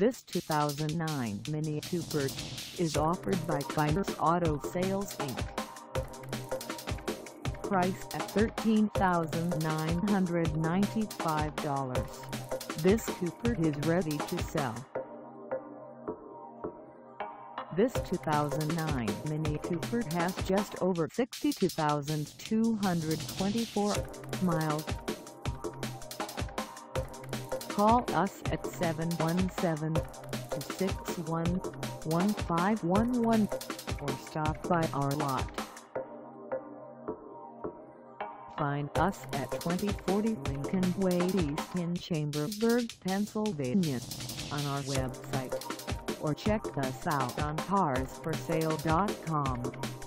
This 2009 Mini Cooper is offered by Kyner's Auto Sales Inc. Price at $13,995. This Cooper is ready to sell. This 2009 Mini Cooper has just over 62,224 miles. Call us at 717-261-1511 or stop by our lot. Find us at 2040 Lincoln Way East in Chambersburg, Pennsylvania on our website or check us out on carsforsale.com.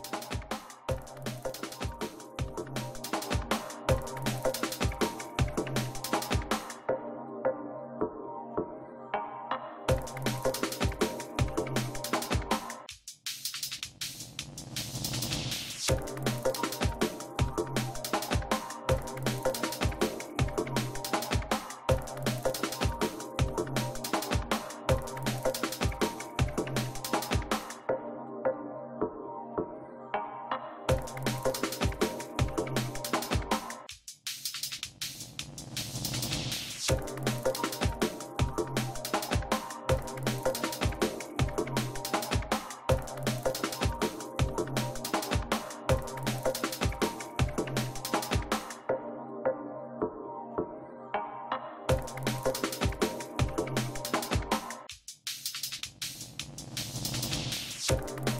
you